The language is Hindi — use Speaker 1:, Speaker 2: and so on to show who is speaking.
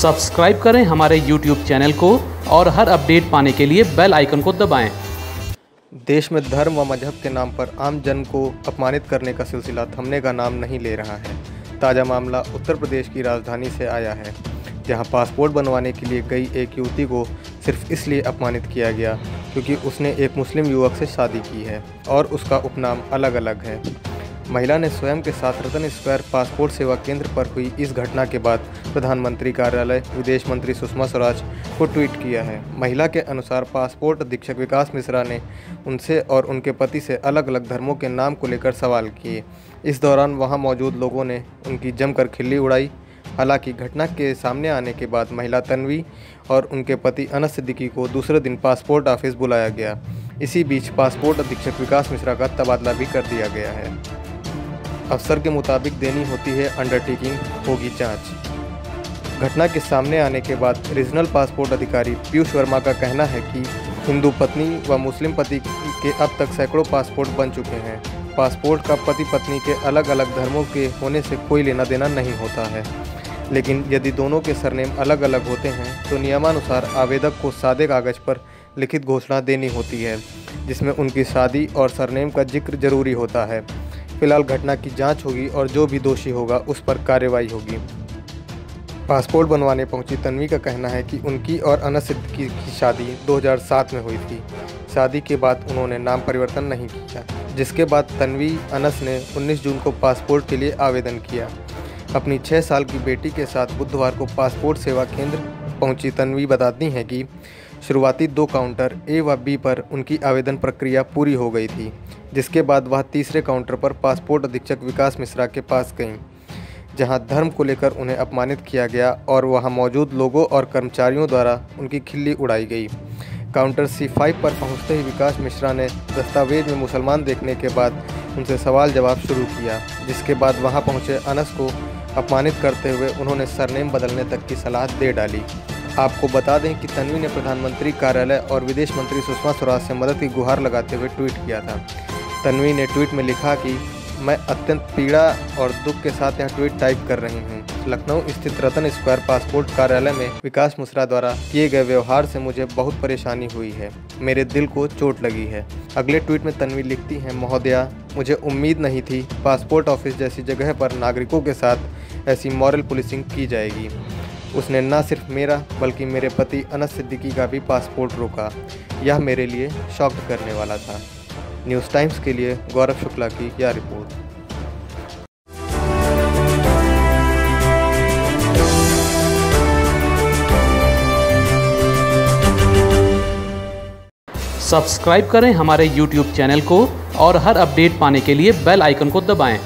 Speaker 1: सब्सक्राइब करें हमारे YouTube चैनल को और हर अपडेट पाने के लिए बेल आइकन को दबाएँ।
Speaker 2: देश में धर्म व मज़हब के नाम पर आम जन को अपमानित करने का सिलसिला थमने का नाम नहीं ले रहा है ताज़ा मामला उत्तर प्रदेश की राजधानी से आया है, जहाँ पासपोर्ट बनवाने के लिए गई एक युवती को सिर्फ़ इसलिए अपमानित किया गया क्योंकि उसने एक मुस्लिम युवक से शादी की है और उसका उपनाम अलग अलग है महिला ने स्वयं के साथ रतन स्क्वायर पासपोर्ट सेवा केंद्र पर हुई इस घटना के बाद प्रधानमंत्री कार्यालय, विदेश मंत्री सुषमा स्वराज को ट्वीट किया है। महिला के अनुसार पासपोर्ट अधीक्षक विकास मिश्रा ने उनसे और उनके पति से अलग अलग धर्मों के नाम को लेकर सवाल किए। इस दौरान वहाँ मौजूद लोगों ने उनकी जमकर खिल्ली उड़ाई। हालाँकि घटना के सामने आने के बाद महिला तन्वी और उनके पति अनस सिद्दीकी को दूसरे दिन पासपोर्ट ऑफ़िस बुलाया गया। इसी बीच पासपोर्ट अधीक्षक विकास मिश्रा का तबादला भी कर दिया गया है। अफसर के मुताबिक देनी होती है अंडरटेकिंग होगी जाँच। घटना के सामने आने के बाद रीजनल पासपोर्ट अधिकारी पीयूष वर्मा का कहना है कि हिंदू पत्नी व मुस्लिम पति के अब तक सैकड़ों पासपोर्ट बन चुके हैं। पासपोर्ट का पति पत्नी के अलग अलग धर्मों के होने से कोई लेना देना नहीं होता है। लेकिन यदि दोनों के सरनेम अलग अलग होते हैं तो नियमानुसार आवेदक को सादे कागज़ पर लिखित घोषणा देनी होती है, जिसमें उनकी शादी और सरनेम का ज़िक्र ज़रूरी होता है। फ़िलहाल घटना की जाँच होगी और जो भी दोषी होगा उस पर कार्रवाई होगी। पासपोर्ट बनवाने पहुँची तन्वी का कहना है कि उनकी और अनस सिद्दीकी की शादी 2007 में हुई थी। शादी के बाद उन्होंने नाम परिवर्तन नहीं किया, जिसके बाद तन्वी अनस ने 19 जून को पासपोर्ट के लिए आवेदन किया। अपनी छः साल की बेटी के साथ बुधवार को पासपोर्ट सेवा केंद्र पहुँची तन्वी बताती हैं कि शुरुआती दो काउंटर ए व बी पर उनकी आवेदन प्रक्रिया पूरी हो गई थी। जिसके बाद वह तीसरे काउंटर पर पासपोर्ट अधीक्षक विकास मिश्रा के पास गईं, जहाँ धर्म को लेकर उन्हें अपमानित किया गया और वहाँ मौजूद लोगों और कर्मचारियों द्वारा उनकी खिल्ली उड़ाई गई। काउंटर सी फाइव पर पहुँचते ही विकास मिश्रा ने दस्तावेज़ में मुसलमान देखने के बाद उनसे सवाल जवाब शुरू किया, जिसके बाद वहाँ पहुँचे अनस को अपमानित करते हुए उन्होंने सरनेम बदलने तक की सलाह दे डाली। आपको बता दें कि तन्वी ने प्रधानमंत्री कार्यालय और विदेश मंत्री सुषमा स्वराज से मदद की गुहार लगाते हुए ट्वीट किया था। तन्वी ने ट्वीट में लिखा कि मैं अत्यंत पीड़ा और दुख के साथ यहाँ ट्वीट टाइप कर रही हूँ। लखनऊ स्थित रतन स्क्वायर पासपोर्ट कार्यालय में विकास मिश्रा द्वारा किए गए व्यवहार से मुझे बहुत परेशानी हुई है। मेरे दिल को चोट लगी है। अगले ट्वीट में तन्वी लिखती हैं, महोदया, मुझे उम्मीद नहीं थी पासपोर्ट ऑफ़िस जैसी जगह पर नागरिकों के साथ ऐसी मॉरल पुलिसिंग की जाएगी। उसने न सिर्फ़ मेरा, बल्कि मेरे पति अनस सिद्दीकी का भी पासपोर्ट रोका। यह मेरे लिए शॉक करने वाला था। न्यूज़ टाइम्स के लिए गौरव शुक्ला की यह रिपोर्ट
Speaker 1: सब्सक्राइब करें हमारे YouTube चैनल को और हर अपडेट पाने के लिए बेल आइकन को दबाएँ।